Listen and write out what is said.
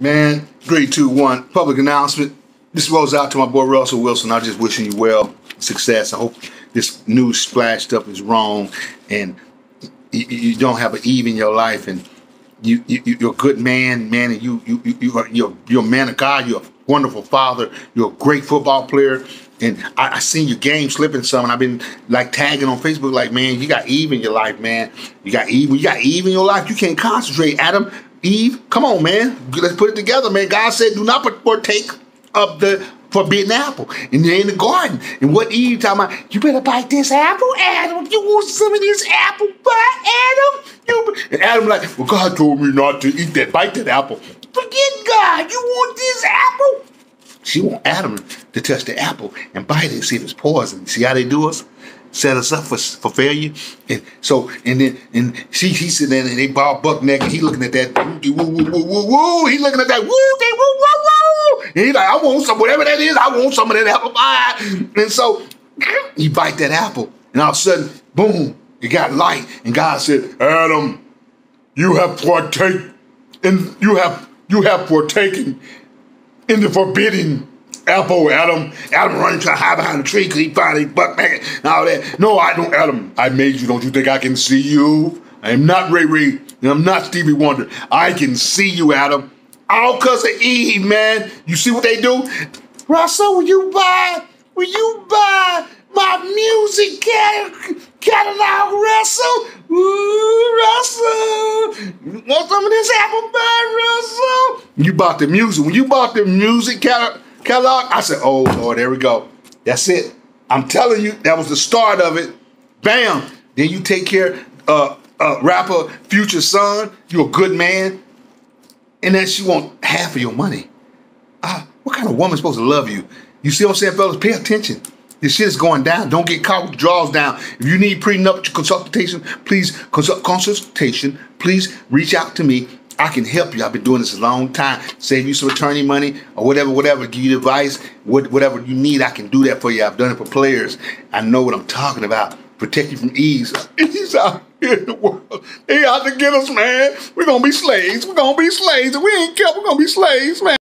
Man, three, two, one. Public announcement. This rolls out to my boy Russell Wilson. I'm just wishing you well, success. I hope this news splashed up is wrong and you, you don't have an Eve in your life and you, you you're a good man, man, and you you you are you're you're a man of God. You're a wonderful father. You're a great football player. And I, I seen your game slipping some, and I've been like tagging on Facebook, like, man, you got Eve in your life, man. You got Eve. You got Eve in your life. You can't concentrate, Adam. Eve, come on, man. Let's put it together, man. God said, do not partake of the forbidden apple. And they're in the garden. And what Eve talking about, you better bite this apple, Adam. You want some of this apple pie, Adam? You and Adam like, well, God told me not to eat that, bite that apple. Forget God. You want this apple? She want Adam to touch the apple and bite it see if it's poison. See how they do us? Set us up for, for failure. And so, and then, and she, he sitting there and they ball buck naked. He looking at that, woo, woo, woo, woo, woo, woo. He looking at that, woo, woo, woo, woo. And he like, I want some, whatever that is, I want some of that apple pie. And so, he bite that apple. And all of a sudden, boom, it got light. And God said, Adam, you have partaken, and you have, you have partaken in the forbidden Apple Adam. Adam running to hide behind the tree because he finally buck back and all that. No, I don't, Adam. I made you. Don't you think I can see you? I am not Ray Ray, and I'm not Stevie Wonder. I can see you, Adam. All because of Eve, man. You see what they do? Russell, will you buy, will you buy my music catalog, Russell? Ooh, Russell. Want some of this apple pie, Russell? You bought the music. When you bought the music catalog, Kellogg. I said, oh, Lord, there we go. That's it. I'm telling you, that was the start of it. Bam. Then you take care uh, uh, rapper Future Son. You're a good man. And then she want half of your money. Uh, what kind of woman supposed to love you? You see what I'm saying, fellas? Pay attention. This shit is going down. Don't get caught with draws down. If you need prenuptial consultation, please consult consultation. Please reach out to me I can help you. I've been doing this a long time. Save you some attorney money or whatever, whatever. Give you advice, whatever you need. I can do that for you. I've done it for players. I know what I'm talking about. Protect you from ease. He's out here in the world. They out to get us, man. We're gonna be slaves. We're gonna be slaves. If we ain't kept, we're gonna be slaves, man.